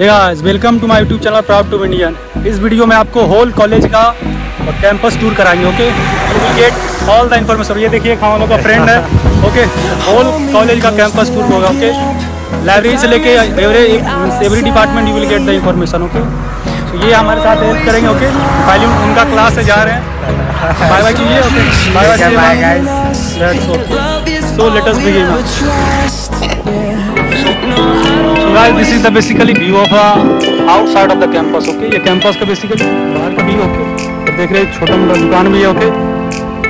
Guys welcome to my YouTube channel proud to Indian इस video में आपको whole college का और कैंपस टूर कराएँगे okay you will get all the information ये देखिए हम लोग का फ्रेंड है ओके होल कॉलेज का कैंपस टूर होगा ओके लाइब्रेरी से लेके every every department you will get the information okay ये हमारे साथ हेल्प करेंगे ओके पहले उनका क्लास से जा रहे हैं। बाय बाय कीजिए okay bye bye guys so let us begin This is the basically view of the outside of the campus. Okay, ये campus का basically बाहर का view okay. तो देख रहे हैं छोटा मोटा दुकान भी है okay.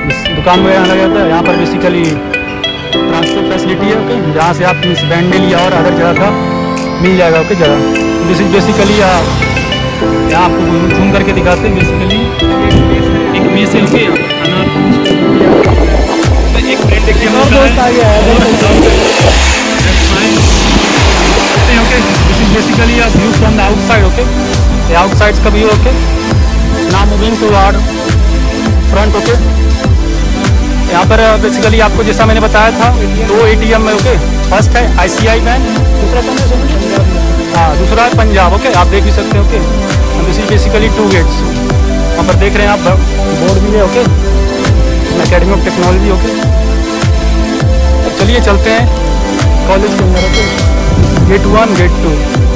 इस दुकान में आना जाता है यहाँ पर बेसिकली ट्रांसपोर्ट फैसिलिटी है ओके जहाँ से आप इस बैंड बैंडल या और अदर जगह का मिल जाएगा ओके जगह दिस इज़ बेसिकली यहाँ आपको घूम करके दिखाते हैं बेसिकली एक मेस है ओके एक फ्रेंड देखिए basically, a view from the outside, okay? The outside का view okay? Now moving to our front, okay? यहाँ पर बेसिकली आपको जैसा मैंने बताया था, दो एटीएम में ओके फ़र्स्ट है आईसीआई बैंक दूसरा कौन है? हाँ दूसरा है पंजाब ओके आप देख भी सकते हैं okay this is basically two gates वहाँ पर देख रहे हैं आप बोर्ड भी है okay academy of technology okay चलिए चलते हैं कॉलेज के अंदर okay gate one gate two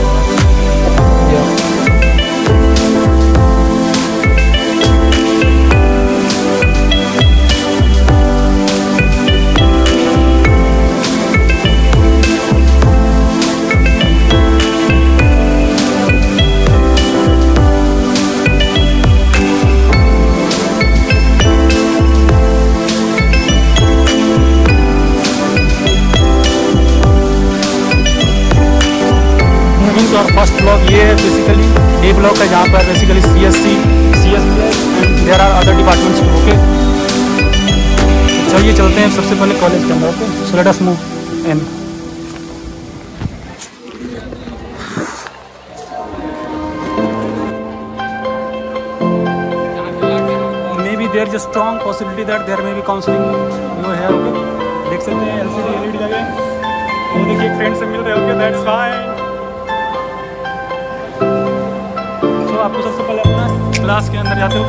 C C C S B and there are other departments okay चलिए चलते हैं, सबसे पहले कॉलेज के अंदर okay so let us move in maybe there is a strong possibility that there may be counseling you know here, okay? देख सकते हैं एलसीडी एलईडी लगे। ये देखिए फ्रेंड से मिल रहे हो ओके दैट्स फाइन आपको सबसे पहले अपना क्लास के अंदर जाते हो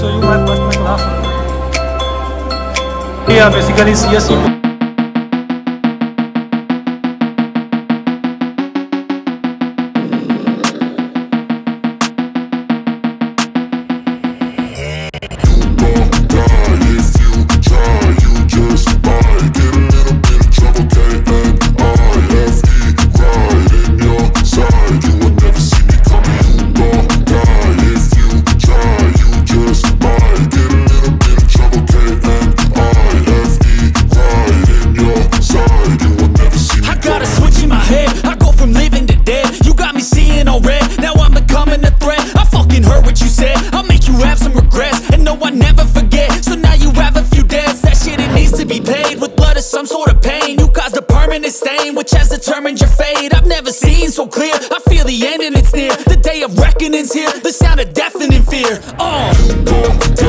show you my first class basically CSC which boom.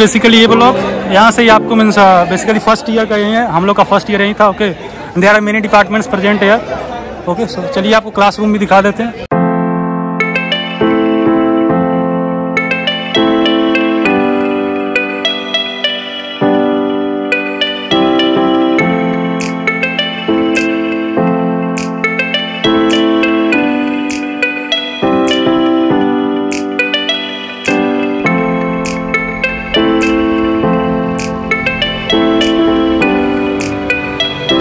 Basically ये ब्लॉक यहाँ से ही आपको मीन्स बेसिकली फ़र्स्ट ईयर का यही है, हम लोग का फ़र्स्ट ईयर यही था okay there are many departments present है ओके सो चलिए आपको क्लासरूम भी दिखा देते हैं।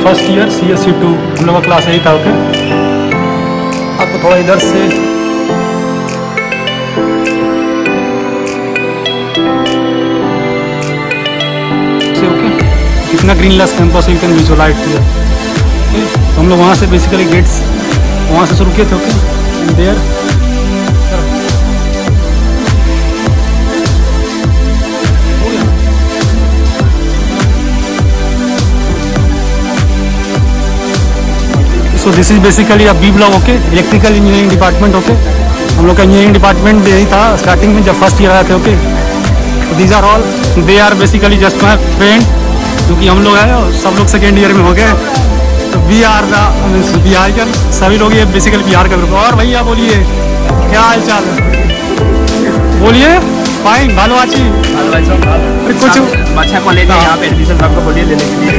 First year C S C two हम लोग का क्लास यही था ओके आपको थोड़ा इधर से। कितना green less campus you can visualise तो हम लोग वहाँ से बेसिकली गेट्स वहाँ से शुरू किए थे, okay? There so this is basically a B block okay electrical engineering department okay हम लोग का इंजीनियरिंग डिपार्टमेंट यही था स्टार्टिंग में जब फ़र्स्ट ईयर आए थे okay these are all they are basically just my friend क्योंकि हम लोग आए और सब लोग सेकेंड ईयर में हो गए। तो बी आर द बिहार का सभी लोग ये बेसिकली बिहार का ग्रुप और भैया बोलिए क्या हाल चाल बोलिए फाइन भालो आची कुछ अच्छा कॉलेज है यहाँ पे एडमिशन सबको बोलिए लेने के लिए।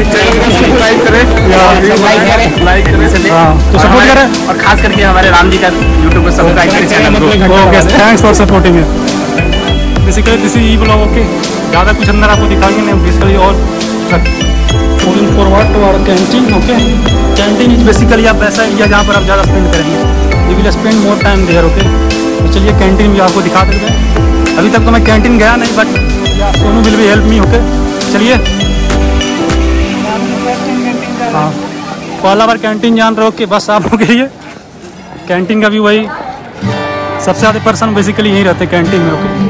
लाइक करें। लाइक एडमिशन हाँ, तो और करें। और खास करके हमारे राम जी का यूट्यूब पे सब्सक्राइब करें चैनल को okay thanks for supporting basically this is E block okay ज़्यादा कुछ अंदर आपको दिखाएँगे नहीं बेसिकली और moving forward to our canteen okay canteen is basically आप ऐसा एरिया जहाँ पर आप ज़्यादा स्पेंड करेंगे। You will spend more time there okay तो चलिए कैंटीन भी आपको दिखा देते हैं। अभी तक तो मैं कैंटीन गया नहीं बट सोनू विल भी हेल्प मी ओके चलिए। हाँ। पहला बार कैंटीन जान रहे हो कि बस आप लोग लिए। कैंटीन का भी वही सबसे ज़्यादा पर्सन बेसिकली यहीं रहते हैं कैंटीन में okay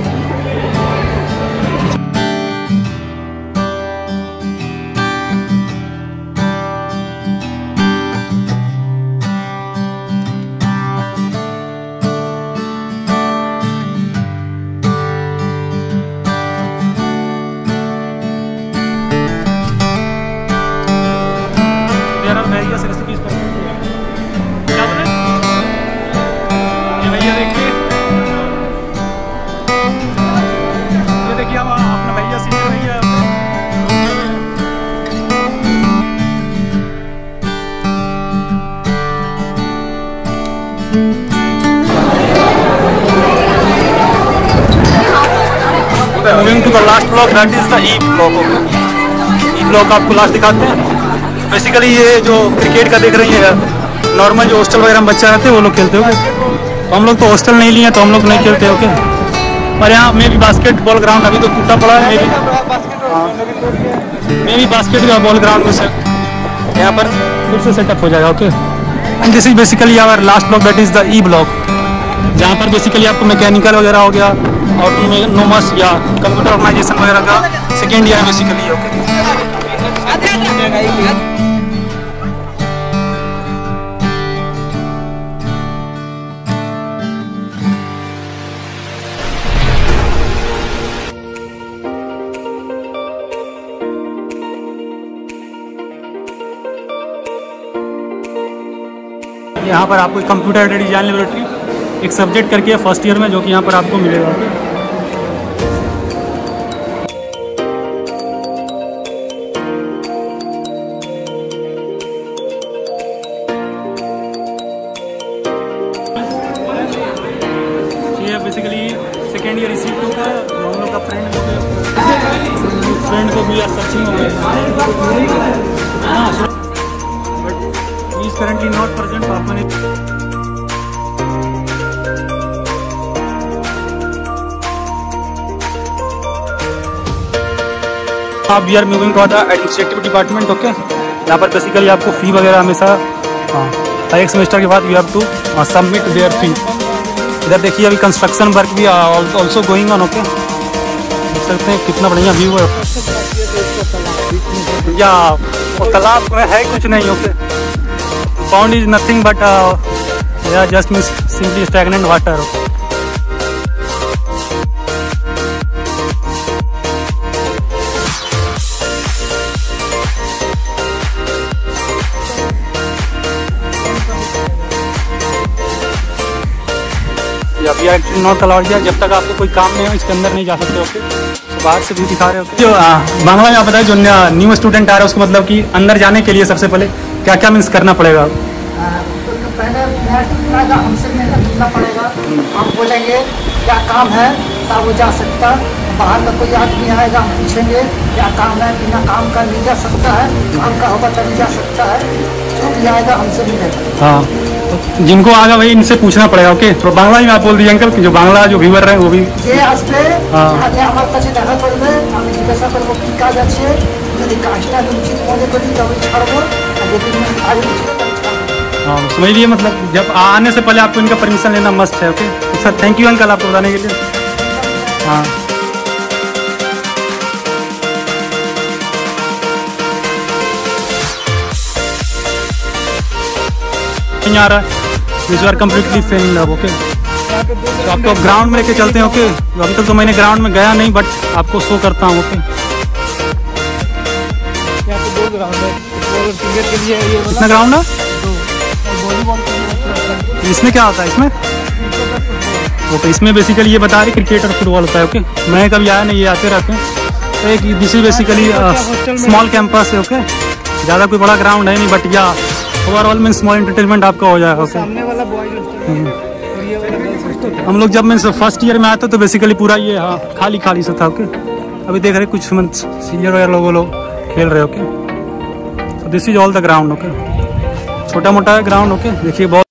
last block, that is the E E block आपको लास्ट दिखाते हैं। बेसिकली ये जो क्रिकेट का देख रही है नॉर्मल जो हॉस्टल वगैरह में बच्चा रहते हैं वो लोग खेलते होंगे। तो हम लोग तो हॉस्टल नहीं लिए तो हम लोग नहीं खेलते ओके और यहाँ में भी बास्केटबॉल ग्राउंड अभी तो टूटा पड़ा है मे भी मे बास्केट बॉल ग्राउंड में यहाँ पर फिर से सेटअप हो जाएगा okay and this is basically our last block that is the E block जहाँ पर बेसिकली आपको मैकेनिकल वगैरह हो गया ऑटोनोमस या कंप्यूटर ऑर्गेनाइजेशन वगैरह का सेकेंड ईयर बेसिकली ओके यहाँ पर आपको कंप्यूटर डिज़ाइन लेबोरेटरी एक सब्जेक्ट करके फ़र्स्ट ईयर में जो कि यहाँ पर आपको मिलेगा आप we are moving to the administrative department okay यहाँ पर बेसिकली आपको फ़ी वगैरह हमेशा हाँ हर एक सेमेस्टर के बाद you have to submit their fee इधर देखिए अभी कंस्ट्रक्शन वर्क भी ऑल्सो गोइंग ऑन ओके देख सकते हैं कितना बढ़िया व्यू है। या वो तालाब में है कुछ नहीं, okay pound is nothing but या just mean simply stagnant water या we are actually not allowed जब तक आपको कोई काम नहीं हो, इसके अंदर नहीं जा सकते, ओके okay? बाहर से भी दिखा रहे हो जो बांग्ला में आप बताए जो न्यू स्टूडेंट आ रहा है उसको मतलब कि अंदर जाने के लिए सबसे पहले क्या क्या मीन्स करना पड़ेगा? तो पहले आएगा हमसे मिलना पड़ेगा हम बोलेंगे क्या काम है? तब वो जा सकता बाहर का कोई आदमी आएगा हम पूछेंगे क्या काम है? बिना काम का नहीं जा सकता है काम का होगा तभी जा सकता है। जो भी आएगा हमसे मिलेगा। हाँ। तो जिनको आगा भाई इनसे पूछना पड़ेगा ओके थोड़ा तो बांग्ला ही आप बोल दीजिए अंकल जो बांग्ला जो व्यूवर रहे वो भी हाँ।, हाँ तो समझ लिए मतलब जब आने से पहले आपको इनका परमिशन लेना मस्त है okay sir thank you uncle आपको बताने के लिए। हाँ। नहीं आ रहा है this are completely fail in love okay तो आपको ग्राउंड में लेके चलते हैं ओके तो अभी तक तो मैंने ग्राउंड में गया नहीं बट आपको शो करता हूँ ओके है। कितना ग्राउंड है? इसमें क्या होता है इसमें? ओके इसमें बेसिकली ये बता रहे क्रिकेट और फुटबॉल होता है ओके मैं कभी आया नहीं ये आते रहते हैं। तो एक this is basically small campus है ओके ज़्यादा कोई बड़ा ग्राउंड है नहीं बट या ओवरऑल में स्मॉल एंटरटेनमेंट आपका हो जाएगा सर सामने वाला गर्ल्स हॉस्टल हम लोग जब मैं फ़र्स्ट ईयर में आया था तो बेसिकली पूरा ये हाँ खाली खाली सा था ओके अभी देख रहे कुछ सीनियर वगैरह लोग लोग खेल रहे okay this is all the ground okay छोटा मोटा ग्राउंड ओके देखिए बहुत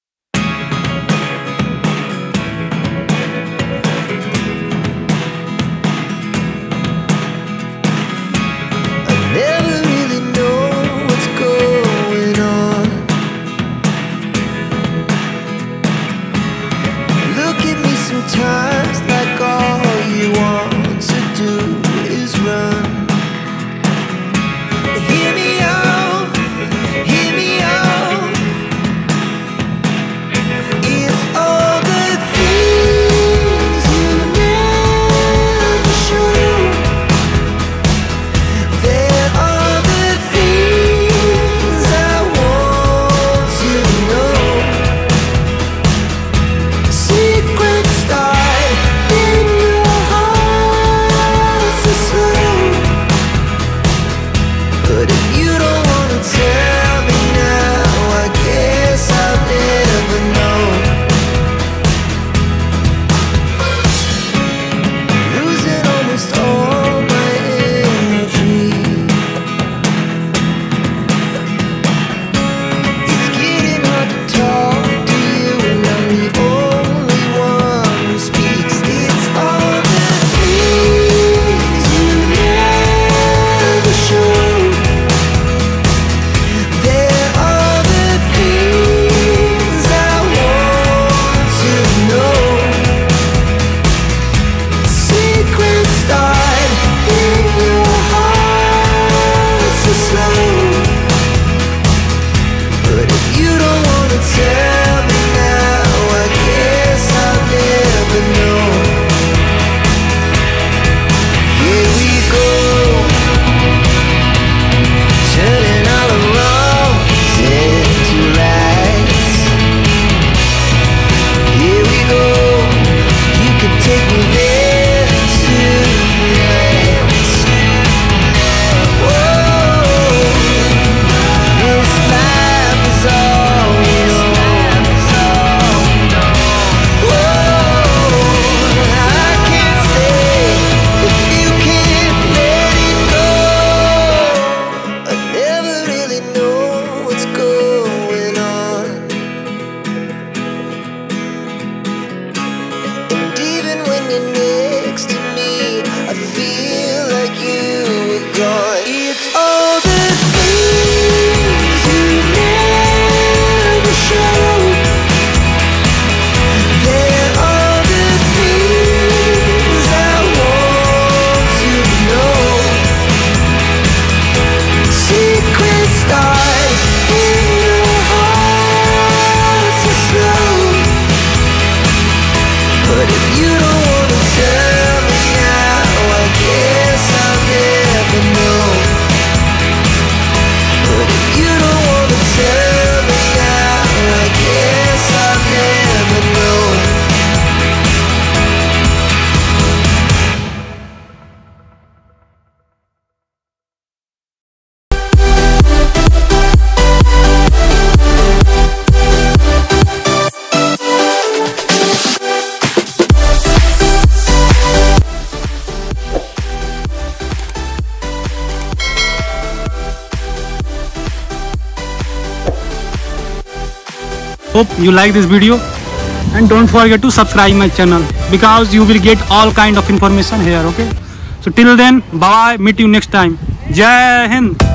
hope you like this video. And don't forget to subscribe my channel because you will get all kind of information here okay? So till then bye meet you next time. Jai hind